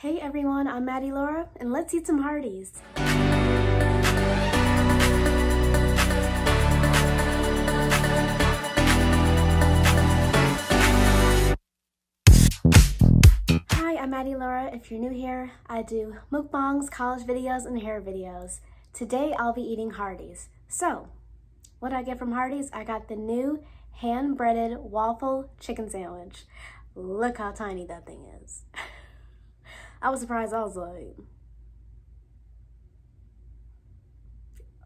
Hey everyone, I'm Maddie Laura, and let's eat some Hardee's. Hi, I'm Maddie Laura. If you're new here, I do mukbangs, college videos, and hair videos. Today I'll be eating Hardee's. So, what I get from Hardee's? I got the new hand-breaded waffle chicken sandwich. Look how tiny that thing is. I was surprised. I was like,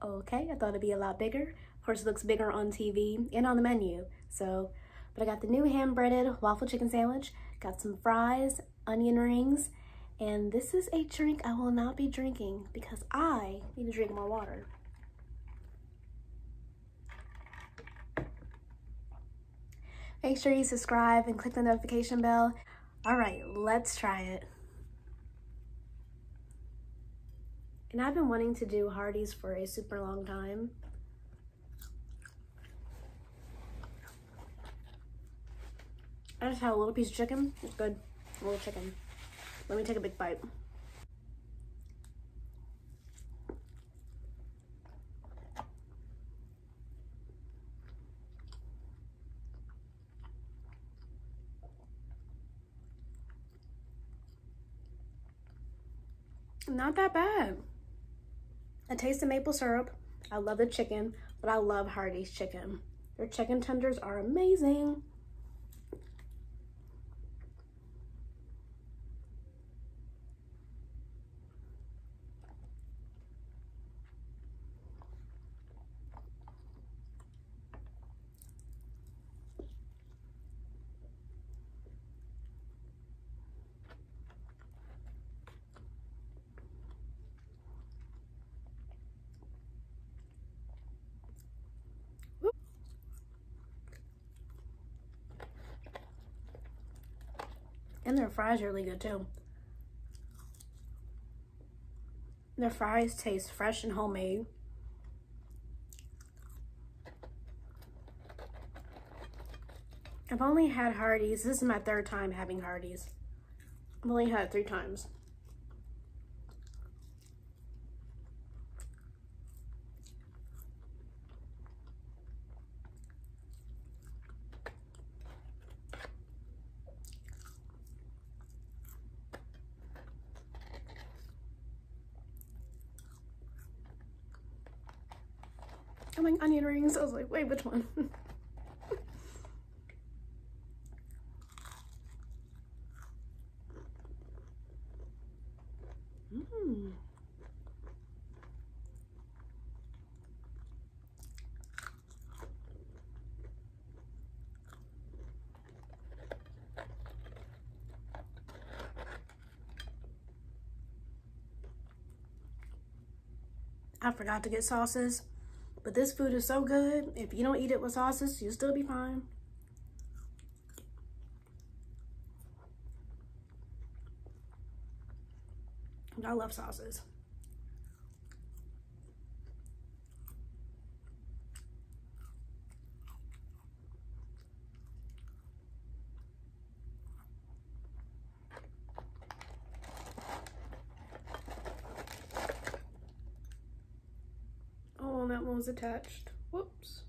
okay, I thought it'd be a lot bigger. Of course, it looks bigger on TV and on the menu. So, but I got the new hand-breaded waffle chicken sandwich, got some fries, onion rings, and this is a drink I will not be drinking because I need to drink more water. Make sure you subscribe and click the notification bell. All right, let's try it. And I've been wanting to do Hardee's for a super long time. I just had a little piece of chicken. It's good. A little chicken. Let me take a big bite. Not that bad. I taste the maple syrup. I love the chicken, but I love Hardee's chicken. Their chicken tenders are amazing. And their fries are really good too. Their fries taste fresh and homemade. I've only had Hardee's. This is my third time having Hardee's. I've only had it three times. I'm like onion rings. I was like, wait, which one? mm. I forgot to get sauces. But this food is so good. If you don't eat it with sauces, you'll still be fine. I love sauces. that one was attached. Whoops.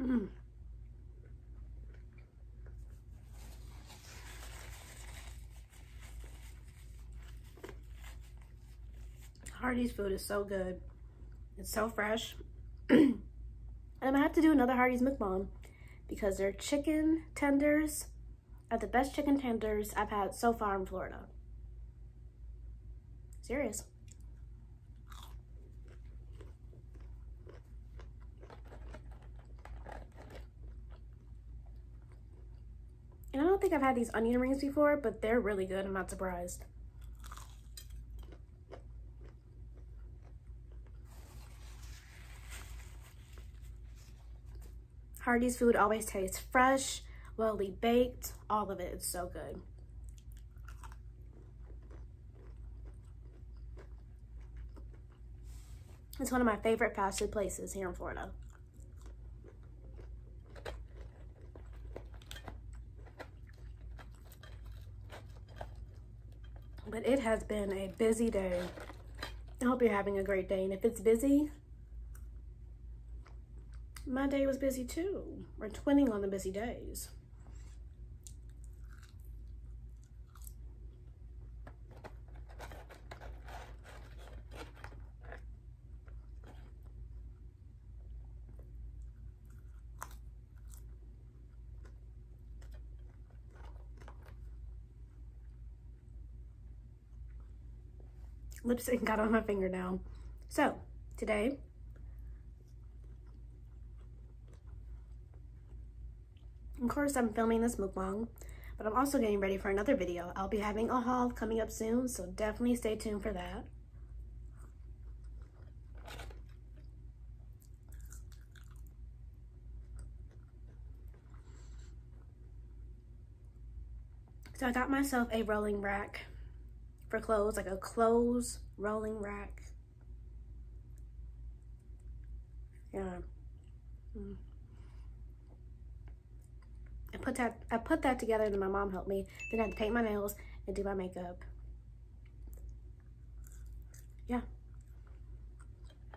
Mm. Hardee's food is so good. It's so fresh. and I'm gonna have to do another Hardee's mukbang because their chicken tenders are the best chicken tenders I've had so far in Florida. Serious. And I don't think I've had these onion rings before, but they're really good. I'm not surprised. Hardee's food always tastes fresh, well baked, all of. It's so good. It's one of my favorite fast food places here in Florida. But it has been a busy day. I hope you're having a great day. And if it's busy, my day was busy too. We're twinning on the busy days. lipstick got on my finger now. So today, of course I'm filming this mukbang, but I'm also getting ready for another video. I'll be having a haul coming up soon, so definitely stay tuned for that. So I got myself a rolling rack for clothes, like a clothes rolling rack. Yeah. Mm. I put that I put that together then my mom helped me. Then I had to paint my nails and do my makeup. Yeah.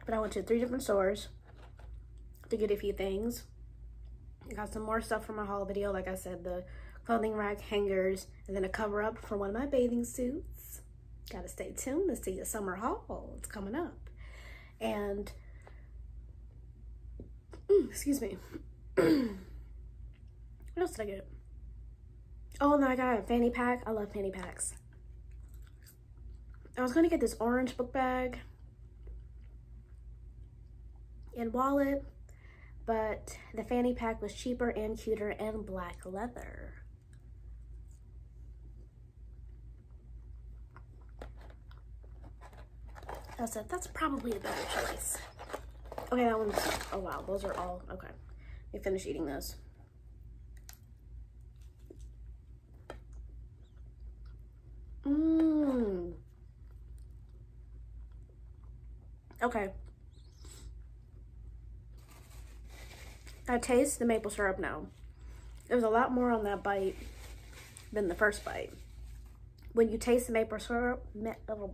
But I went to three different stores to get a few things. I got some more stuff for my haul video. Like I said, the clothing rack hangers and then a cover up for one of my bathing suits. Gotta stay tuned to see the summer haul. It's coming up. And, mm, excuse me. else did I get? Oh, no, I got a fanny pack. I love fanny packs. I was going to get this orange book bag and wallet, but the fanny pack was cheaper and cuter and black leather. I said, that's probably a better choice. Okay, that one's, oh wow, those are all, okay. Let me finish eating this. Mmm. Okay. I taste the maple syrup now. There's a lot more on that bite than the first bite. When you taste the maple syrup, oh,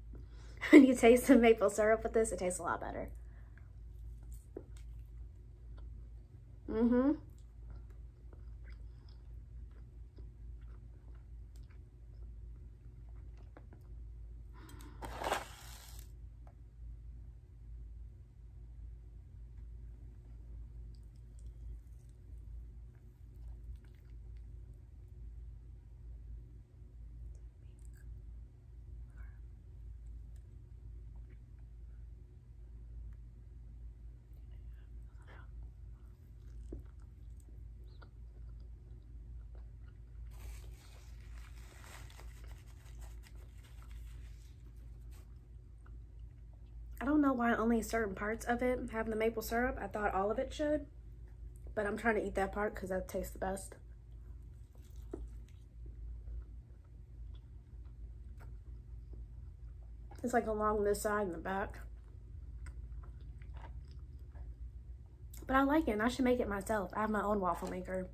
when you taste the maple syrup with this, it tastes a lot better. Mm-hmm. Don't know why only certain parts of it have the maple syrup. I thought all of it should, but I'm trying to eat that part because that tastes the best. It's like along this side and the back. But I like it and I should make it myself. I have my own waffle maker.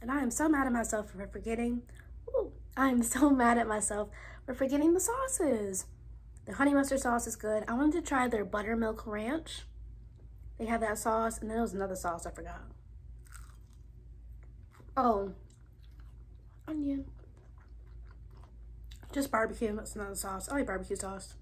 And I am so mad at myself for forgetting. Ooh, I am so mad at myself for forgetting the sauces. The honey mustard sauce is good. I wanted to try their buttermilk ranch. They have that sauce, and then there was another sauce I forgot. Oh, onion. Just barbecue, that's another sauce. I like barbecue sauce.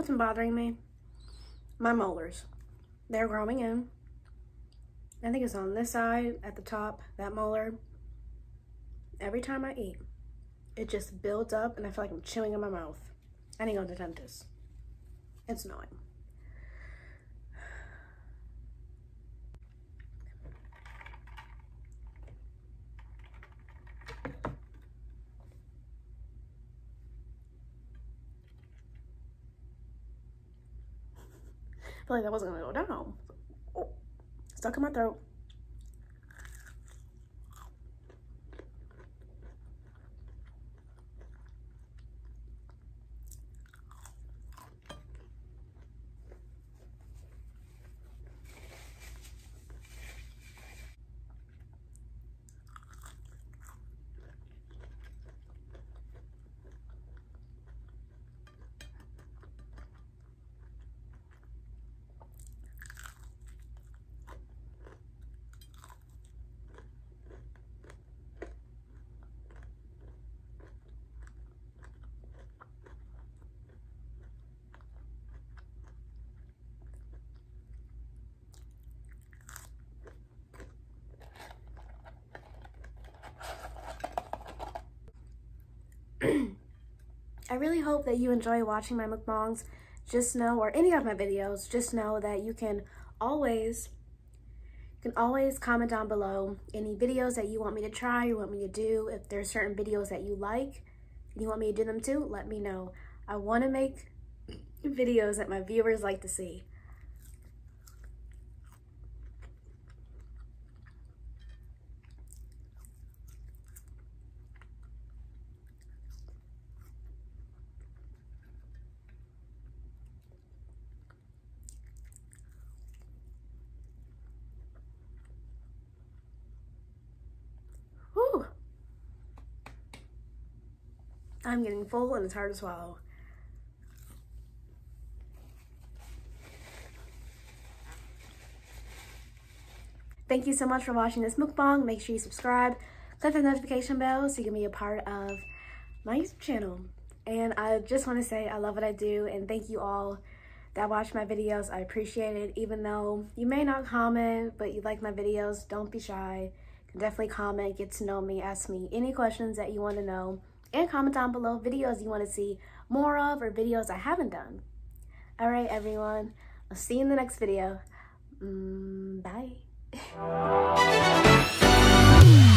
What's been bothering me? My molars. They're growing in. I think it's on this side at the top, that molar. Every time I eat, it just builds up and I feel like I'm chewing in my mouth. I need to go to the dentist. It's annoying. Feel like that wasn't gonna go down. Oh, stuck in my throat. I really hope that you enjoy watching my mukbangs. Just know, or any of my videos, just know that you can always, you can always comment down below any videos that you want me to try, you want me to do. If there's certain videos that you like and you want me to do them too, let me know. I want to make videos that my viewers like to see. I'm getting full and it's hard to swallow. Thank you so much for watching this mukbang. Make sure you subscribe, click the notification bell so you can be a part of my YouTube channel. And I just want to say I love what I do and thank you all that watch my videos. I appreciate it. Even though you may not comment, but you like my videos, don't be shy. definitely comment, get to know me, ask me any questions that you want to know and comment down below videos you want to see more of or videos I haven't done. All right, everyone. I'll see you in the next video. Mm, bye.